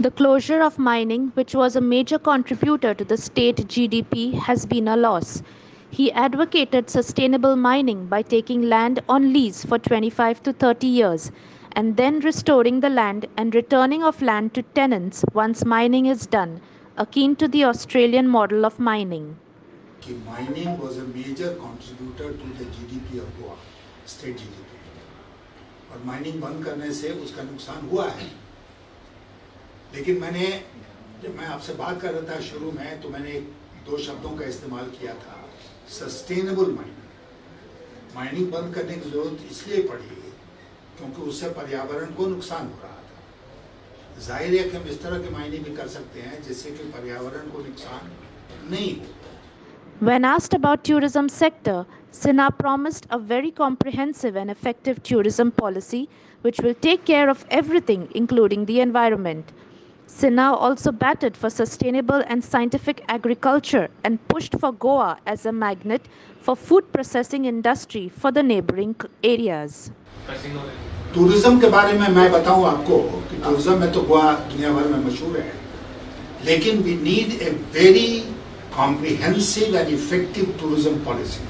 The closure of mining, which was a major contributor to the state GDP, has been a loss. He advocated sustainable mining by taking land on lease for 25 to 30 years and then restoring the land and returning of land to tenants once mining is done, akin to the Australian model of mining. Mining was a major contributor to the GDP of Goa, state GDP. और mining बंद करने से उसका नुकसान हुआ है लेकिन मैंने जब मैं आपसे बात कर रहा था शुरू में तो मैंने दो शब्दों का इस्तेमाल किया था सस्टेनेबल माइनिंग माइनिंग बंद करने की ज़रूरत इसलिए पड़ी क्योंकि उससे पर्यावरण को नुकसान हो रहा था ज़ाहिर है कि हम इस तरह की माइनिंग भी कर सकते हैं जिससे कि पर्यावरण को नुकसान नहीं हो When asked about tourism sector, Sinha promised a very comprehensive and effective tourism policy which will take care of everything including the environment. Sinha also batted for sustainable and scientific agriculture and pushed for Goa as a magnet for food processing industry for the neighboring areas. Tourism के बारे में मैं बताऊं आपको कि tourism में तो गोवा दुनिया भर में मशहूर है लेकिन we need a very comprehensive and effective tourism policy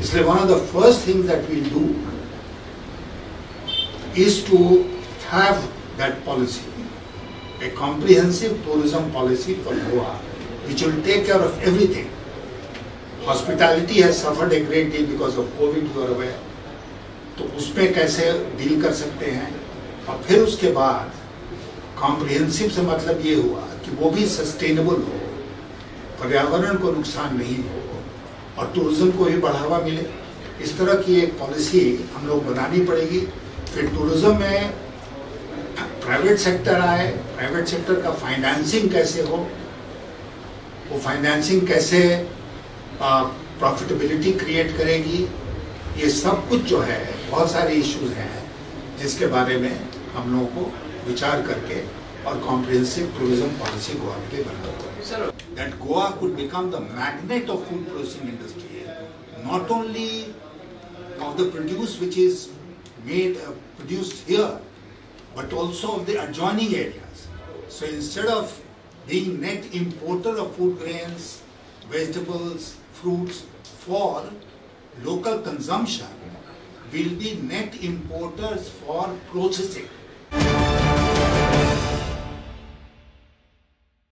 इसलिए one of the first thing that we do is to have that policy A comprehensive tourism policy for Goa, which will take care of everything. Hospitality has suffered a great deal because of COVID, you are aware. तो उसमें कैसे deal कर सकते हैं और फिर उसके बाद कॉम्प्रिहेंसिव से मतलब ये हुआ कि वो भी सस्टेनेबल हो पर्यावरण को नुकसान नहीं हो और टूरिज़्म को भी बढ़ावा मिले इस तरह की एक पॉलिसी हम लोग बनानी पड़ेगी फिर टूरिज़्म में प्राइवेट सेक्टर आए प्राइवेट सेक्टर का फाइनेंसिंग कैसे हो वो फाइनेंसिंग कैसे प्रॉफिटेबिलिटी क्रिएट करेगी ये सब कुछ जो है बहुत सारे इश्यूज़ हैं जिसके बारे में हम लोगों को विचार करके और कॉम्प्रिहेंसिव टूरिज़्म पॉलिसी गोवा के लिए बनाना that Goa could become the magnet of food processing industry not only of the produce which is made produced here but also of the adjoining areas. So instead of being net importer of food grains, vegetables, fruits for local consumption, will be net importers for processing.